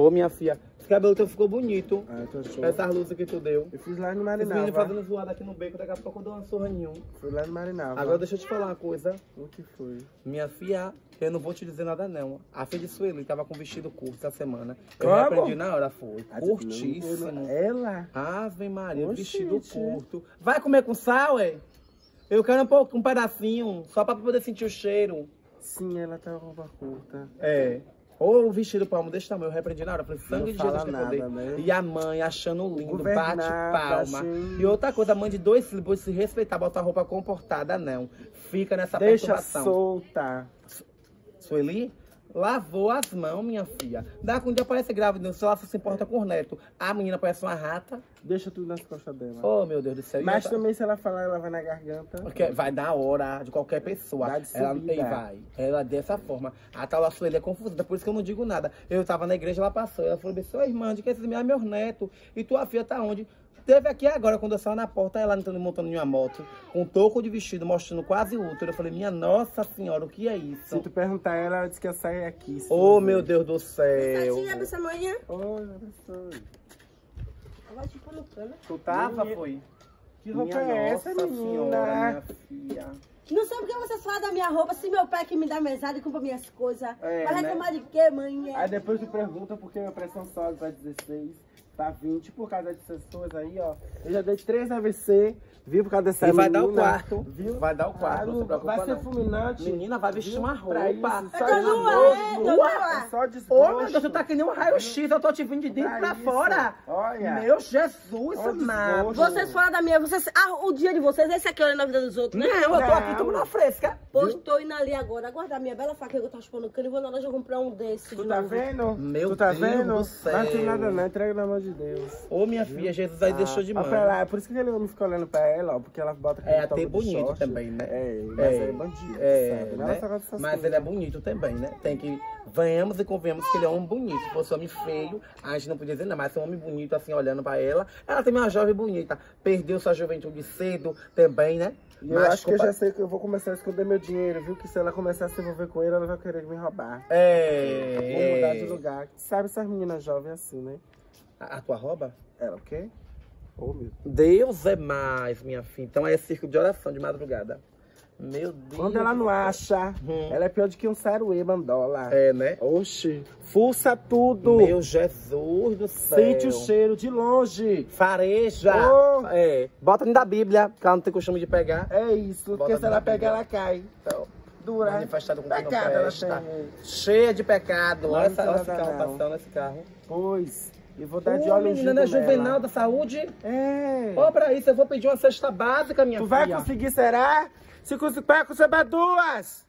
Ô, minha filha, esse cabelo teu ficou bonito. Ah, tu achou? Essas luzes que tu deu. Eu fiz lá no Esse menino Marinalva. fazendo zoada aqui no beco, daqui a pouco eu dou uma surra nenhum. Fui lá no Marinalva. Agora deixa eu te falar uma coisa. O que foi? Minha filha, eu não vou te dizer nada não. A filha de Sueli tava com vestido curto essa semana. Eu Como? já aprendi na hora, foi. Ah, Curtíssimo. Ela? Ave Maria, Oxi, vestido curto. Vai comer com sal, é? Eu quero um, pouco, um pedacinho, só pra poder sentir o cheiro. Sim, ela tava com roupa curta. É. Ou o vestido palmo desse tamanho, eu repreendi na hora. Falei, sangue de Jesus tem poder. né? E a mãe achando lindo, Governada, bate palma. gente. E outra coisa, a mãe de dois filhos, se respeitar, botar roupa comportada, não. Fica nessa Deixa perturbação. solta. Sueli, lavou as mãos, minha filha. Dá quando aparece grávida, se ela se importa com o neto. A menina parece uma rata. Deixa tudo nas costas dela. Oh, meu Deus do céu. Mas também se ela falar, ela vai na garganta. Porque vai dar hora de qualquer pessoa. Dá de ela subida. e vai. Ela dessa forma. A tal a Sueli é confusida, por isso que eu não digo nada. Eu tava na igreja, ela passou. Ela falou, sua irmã, de que esses é meus netos. E tua filha tá onde? Teve aqui agora, quando eu saio na porta, ela entrando montando em uma moto, com um toco de vestido, mostrando quase o útero. Eu falei, minha nossa senhora, o que é isso? Se tu perguntar a ela, ela disse que eu saio aqui. se Oh, meu. Deus do céu. Tadinha dessa manhã. Oi, professor. Ela te cano. Tu tava, Minha- foi? Que roupa Minha é essa, nossa menina? senhora, minha filha. Não sei porque vocês falam da minha roupa, se meu pai que me dá mesada e compra minhas coisas. É, Vai né? reclamar de quê, mãe? Aí depois tu pergunta por que minha pressão sobe pra 16, pra 20, por causa dessas coisas aí, ó. Eu já dei 3 AVC, viu, por causa dessa E vai dar o menina, quarto. Viu? Vai dar o quarto, Ah, não preocupa Vai ser não. fulminante. Menina, vai vestir viu? uma Pra roupa. isso, só Eu tô nua, é, tô. É só Ô, desgosto. meu Deus, tu tá que nem um raio-x, eu tô te vindo de dentro pra, isso. fora. Olha. Meu Jesus Olha amado. Vocês falam da minha, vocês. Ah, o dia de vocês, esse aqui olhando a vida dos outros, né? Não, eu tô aqui tomando uma fresca. Pois tô indo ali agora, aguardar minha bela faca que eu tô chupando cano e vou na loja comprar um desse. Tu de tá novo. vendo? Meu tu tá Deus vendo? do céu. Não tem nada não, entrega no amor de Deus. Ô, minha filha, Jesus aí deixou de Ó mão. é por isso que aquele homem fica olhando pra ela, ó, porque ela bota É aquele até toque de bonito short. também, né? É, mas é, bandido, É, sabe? Né? Mas coisas. ele é bonito também, né? Tem que. Venhamos e convenhamos que ele é um homem bonito. Se fosse homem feio, a gente não podia dizer nada. Mas é um homem bonito, assim, olhando pra ela, ela também é uma jovem bonita. Perdeu sua juventude cedo também, né? E eu Mas acho que eu culpa- já sei que eu vou começar a esconder meu dinheiro, viu? Que se ela começar a se envolver com ele, ela vai querer me roubar. É. Vou mudar de é. lugar. Sabe essas meninas jovens assim, né? A, a tua rouba? Ela o quê? Deus é mais, minha filha. Então é círculo de oração de madrugada. Meu Deus. Quando ela não acha, Hum. ela é pior do que um saruê, bandola. É, né? Oxi. Fuça tudo. Meu Jesus do céu. Sente o cheiro de longe. Fareja. Oh. É. Bota dentro da Bíblia, que ela não tem costume de pegar. É isso. Bota Porque se ela pegar, Bíblia. ela cai. Então, Dura. manifestado com Pecado ela tem. Cheia de pecado. Olha essa, não. passando, esse carro. Pois. E vou dar de Ô, olho menina, é juvenal da saúde? É. Ó, pra isso, eu vou pedir uma cesta básica, minha Tu filha. vai conseguir, será? Se conseguir, vai conseguir duas.